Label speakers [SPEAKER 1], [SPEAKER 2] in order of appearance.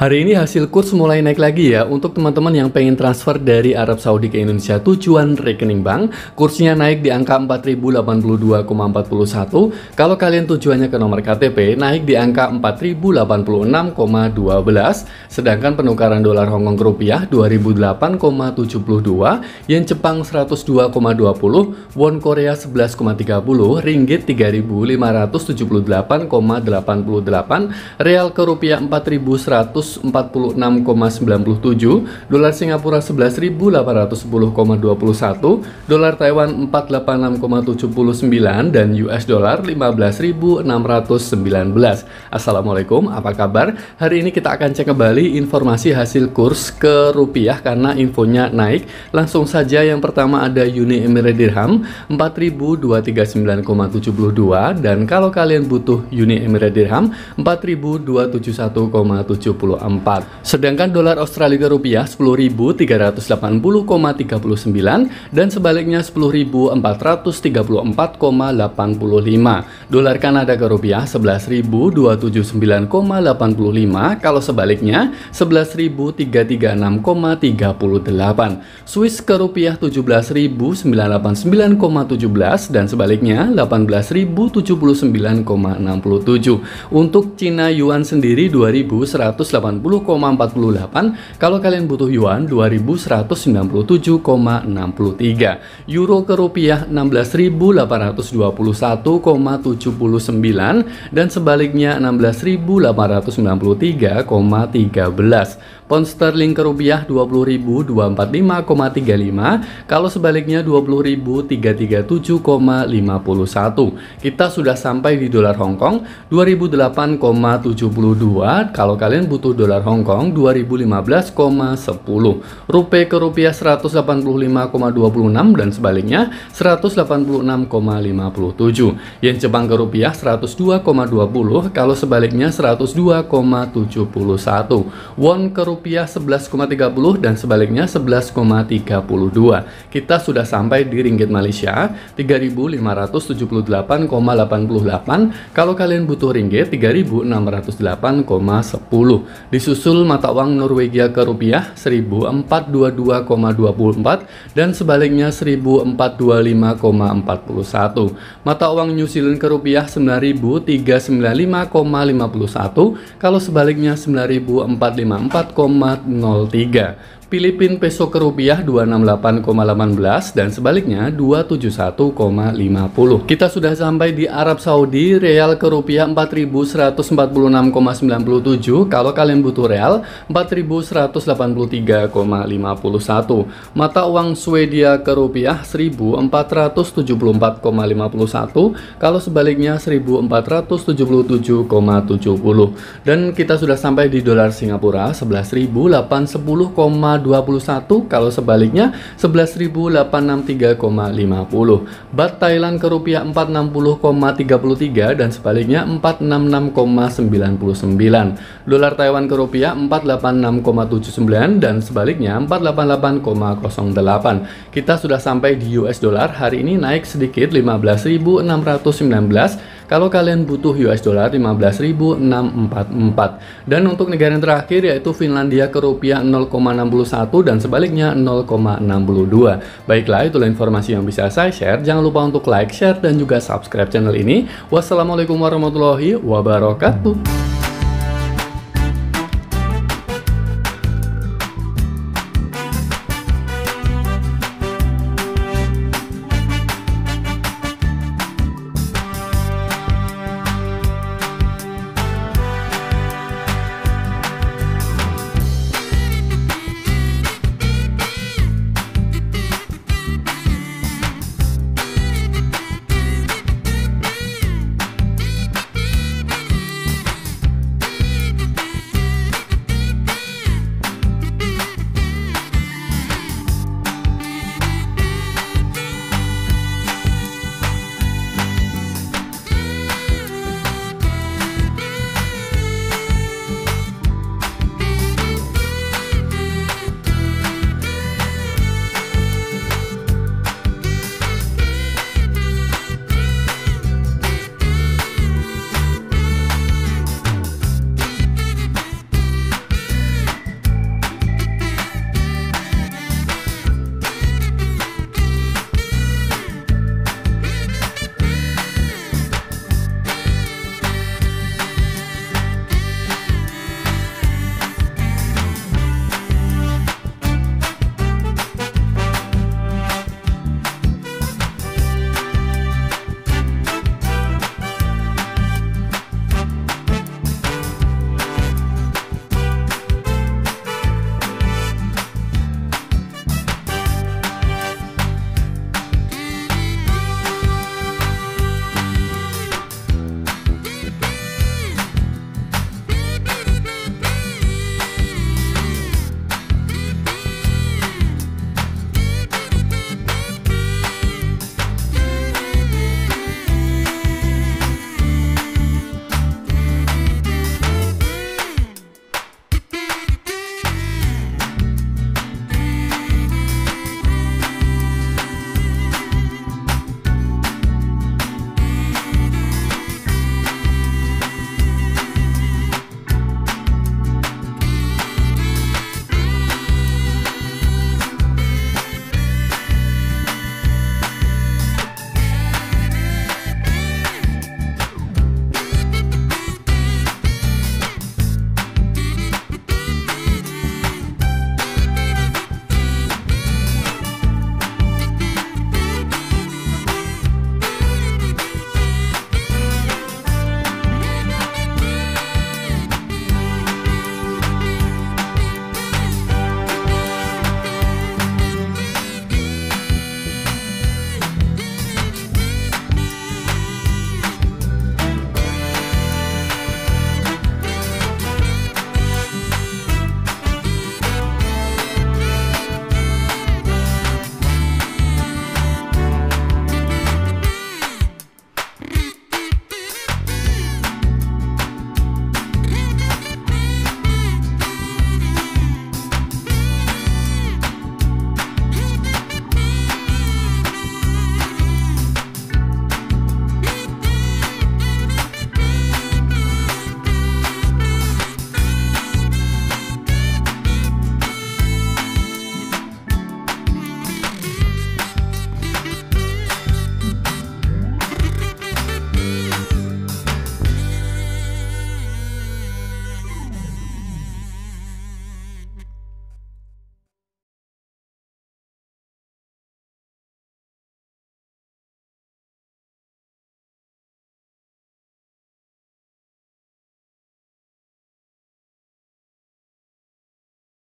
[SPEAKER 1] Hari ini hasil kurs mulai naik lagi ya untuk teman-teman yang pengen transfer dari Arab Saudi ke Indonesia tujuan rekening bank. Kursnya naik di angka 4082,41. Kalau kalian tujuannya ke nomor KTP naik di angka 4086,12. Sedangkan penukaran dolar Hongkong ke rupiah 2008,72, yen Jepang 102,20, won Korea 11,30, ringgit 3578,88, real ke rupiah 4100 146,97, dolar Singapura 11.810,21, dolar Taiwan 486,79 dan US dollar 15.619. Assalamualaikum, apa kabar? Hari ini kita akan cek kembali informasi hasil kurs ke rupiah karena infonya naik. Langsung saja yang pertama ada Uni Emirat Dirham 4.239,72 dan kalau kalian butuh Uni Emirat Dirham 4.271,70 Sedangkan dolar Australia rupiah 10.380,39 dan sebaliknya 10.434,85. Dolar Kanada ke rupiah 11.279,85 kalau sebaliknya 11.336,38. Swiss ke rupiah 17.989,17 dan sebaliknya 18.079,67. Untuk Cina Yuan sendiri 2.180 80,48 kalau kalian butuh yuan 2197,63 euro ke rupiah 16.821,79 dan sebaliknya 16.893,13 pound sterling ke rupiah 20.245,35 kalau sebaliknya 20.337,51 kita sudah sampai di dolar Hongkong 2008,72 kalau kalian butuh dolar Hong Kong 2015,10. Rupiah ke rupiah 185,26 dan sebaliknya 186,57. Yen Jepang ke rupiah 102,20 kalau sebaliknya 102,71. Won ke rupiah 11,30 dan sebaliknya 11,32. Kita sudah sampai di ringgit Malaysia 3.578,88 kalau kalian butuh ringgit 3.608,10 Disusul mata uang Norwegia ke rupiah 1422,24 dan sebaliknya 1425,41. Mata uang New Zealand ke rupiah 9395,51 kalau sebaliknya 9454,03. Filipin peso ke rupiah 268,18 dan sebaliknya 271,50. Kita sudah sampai di Arab Saudi, real ke rupiah 4146,97. Kalau kalian butuh real 4183,51. Mata uang Swedia ke rupiah 1474,51. Kalau sebaliknya 1477,70. Dan kita sudah sampai di dolar Singapura 11.810,2 21 kalau sebaliknya 11.863,50 Bat Thailand ke rupiah 460,33 dan sebaliknya 466,99 Dolar Taiwan ke rupiah 486,79 dan sebaliknya 488,08 Kita sudah sampai di US dollar hari ini naik sedikit 15.619 kalau kalian butuh US dollar 15.644. Dan untuk negara yang terakhir yaitu Finlandia ke rupiah 0,61 dan sebaliknya 0,62. Baiklah, itulah informasi yang bisa saya share. Jangan lupa untuk like, share, dan juga subscribe channel ini. Wassalamualaikum warahmatullahi wabarakatuh.